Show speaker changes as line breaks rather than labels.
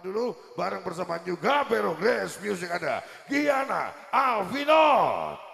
dulu bareng bersama juga Pero Grace Music ada Giana Alvinot.